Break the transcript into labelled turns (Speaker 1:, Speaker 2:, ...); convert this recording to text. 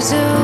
Speaker 1: goes.